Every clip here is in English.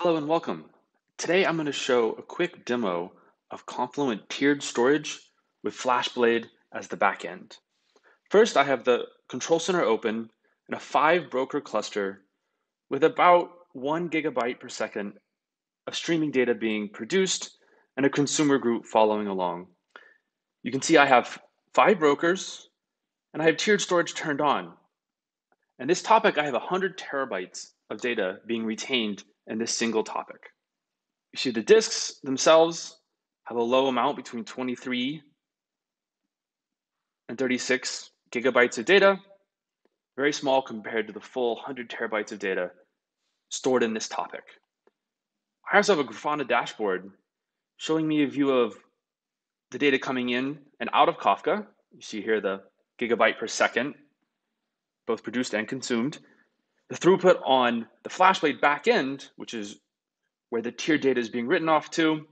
Hello and welcome. Today I'm going to show a quick demo of Confluent tiered storage with FlashBlade as the backend. First, I have the control center open in a five broker cluster with about one gigabyte per second of streaming data being produced and a consumer group following along. You can see I have five brokers and I have tiered storage turned on. And this topic, I have 100 terabytes of data being retained in this single topic. You see the disks themselves have a low amount between 23 and 36 gigabytes of data, very small compared to the full 100 terabytes of data stored in this topic. I also have a Grafana dashboard showing me a view of the data coming in and out of Kafka. You see here the gigabyte per second, both produced and consumed, the throughput on the FlashBlade backend, which is where the tier data is being written off to,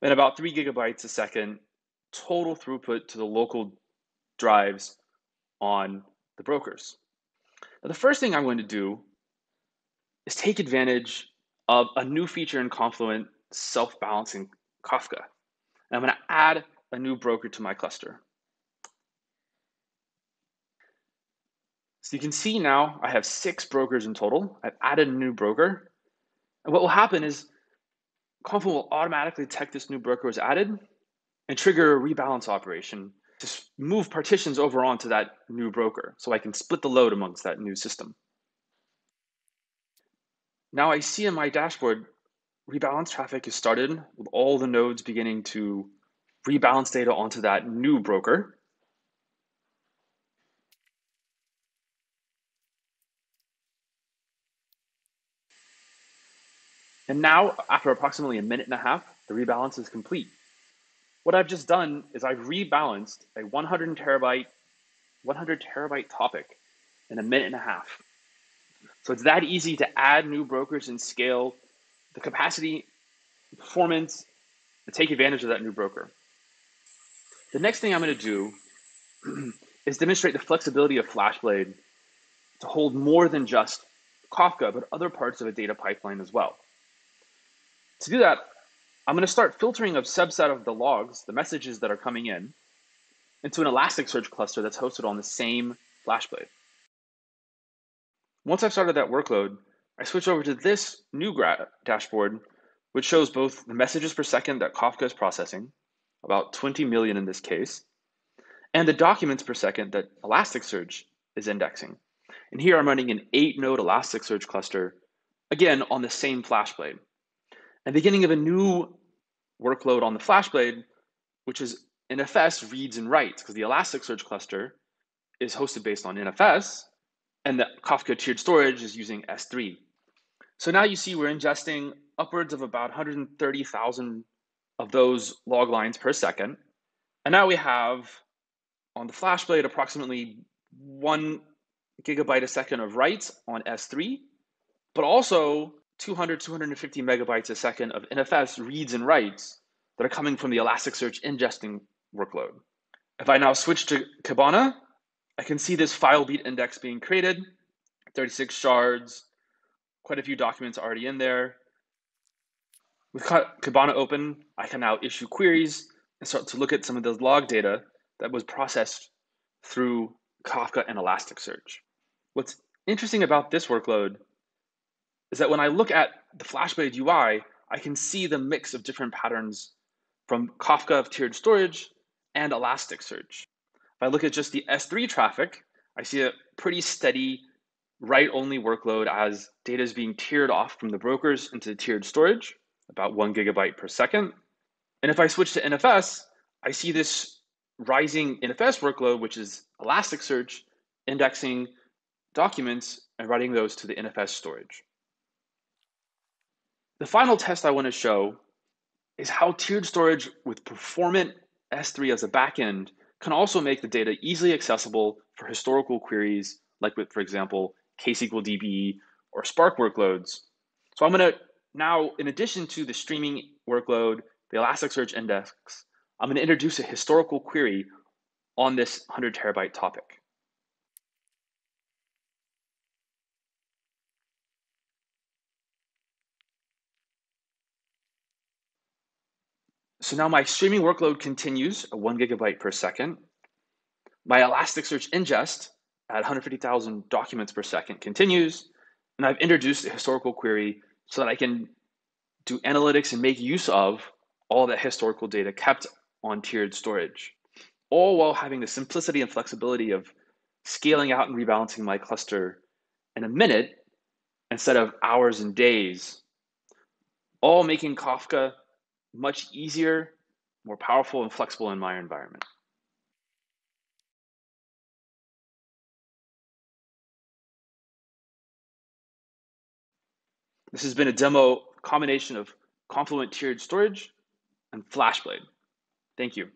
then about three gigabytes a second total throughput to the local drives on the brokers. Now, the first thing I'm going to do is take advantage of a new feature in Confluent self-balancing Kafka. And I'm going to add a new broker to my cluster. So you can see now I have six brokers in total. I've added a new broker. And what will happen is Confluent will automatically detect this new broker was added and trigger a rebalance operation to move partitions over onto that new broker so I can split the load amongst that new system. Now I see in my dashboard, rebalance traffic is started with all the nodes beginning to rebalance data onto that new broker. And now, after approximately a minute and a half, the rebalance is complete. What I've just done is I've rebalanced a 100 terabyte, 100 terabyte topic in a minute and a half. So it's that easy to add new brokers and scale the capacity, the performance, and take advantage of that new broker. The next thing I'm going to do is demonstrate the flexibility of FlashBlade to hold more than just Kafka, but other parts of a data pipeline as well. To do that, I'm going to start filtering a subset of the logs, the messages that are coming in, into an Elasticsearch cluster that's hosted on the same FlashBlade. Once I've started that workload, I switch over to this new dashboard, which shows both the messages per second that Kafka is processing, about 20 million in this case, and the documents per second that Elasticsearch is indexing. And here I'm running an eight node Elasticsearch cluster, again on the same FlashBlade and beginning of a new workload on the FlashBlade, which is NFS reads and writes, because the Elasticsearch cluster is hosted based on NFS, and the Kafka tiered storage is using S3. So now you see we're ingesting upwards of about 130,000 of those log lines per second. And now we have on the FlashBlade approximately one gigabyte a second of writes on S3, but also 200, 250 megabytes a second of NFS reads and writes that are coming from the Elasticsearch ingesting workload. If I now switch to Kibana, I can see this FileBeat index being created, 36 shards, quite a few documents already in there. With Kibana open, I can now issue queries and start to look at some of the log data that was processed through Kafka and Elasticsearch. What's interesting about this workload is that when I look at the FlashBlade UI, I can see the mix of different patterns from Kafka of tiered storage and Elasticsearch. If I look at just the S3 traffic, I see a pretty steady write-only workload as data is being tiered off from the brokers into the tiered storage, about one gigabyte per second. And if I switch to NFS, I see this rising NFS workload, which is Elasticsearch indexing documents and writing those to the NFS storage. The final test I want to show is how tiered storage with performant S3 as a backend can also make the data easily accessible for historical queries, like with, for example, KSQL DB or Spark workloads. So I'm going to now, in addition to the streaming workload, the Elasticsearch index, I'm going to introduce a historical query on this 100 terabyte topic. So now my streaming workload continues at one gigabyte per second. My Elasticsearch ingest at 150,000 documents per second continues. And I've introduced a historical query so that I can do analytics and make use of all that historical data kept on tiered storage, all while having the simplicity and flexibility of scaling out and rebalancing my cluster in a minute instead of hours and days, all making Kafka much easier, more powerful, and flexible in my environment. This has been a demo combination of Confluent tiered storage and FlashBlade. Thank you.